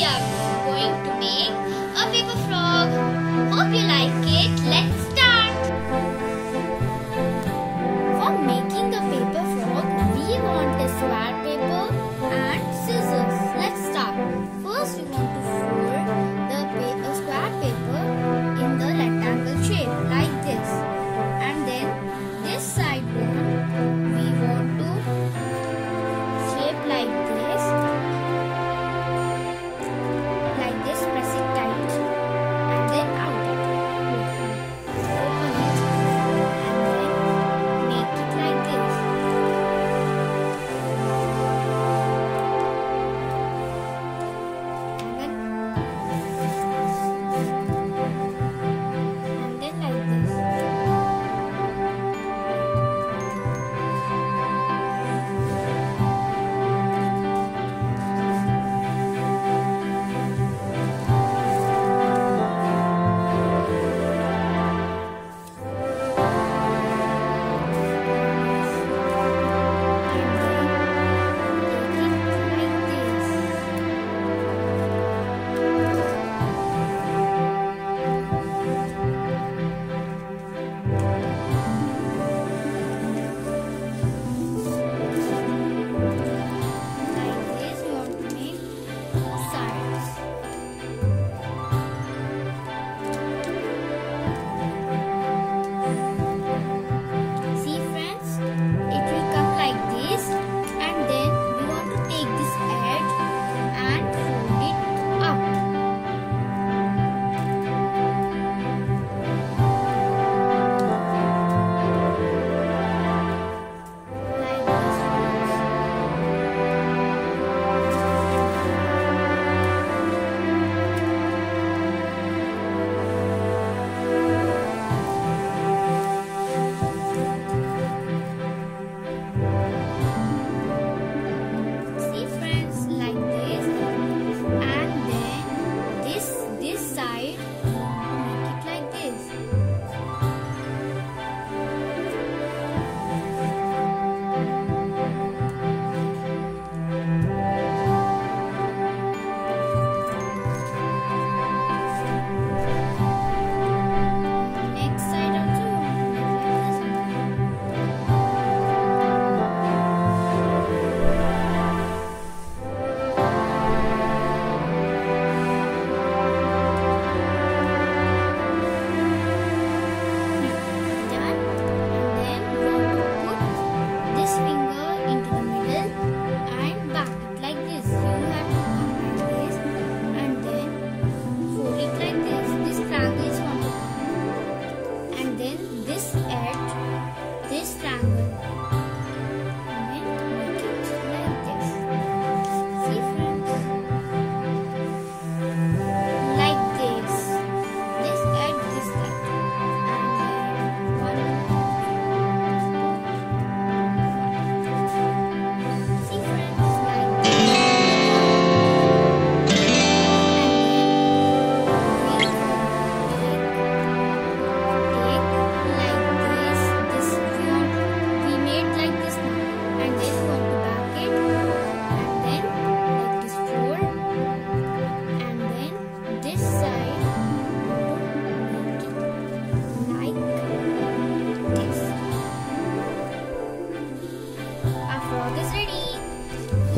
Colombia.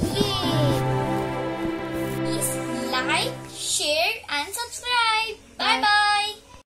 Yeah.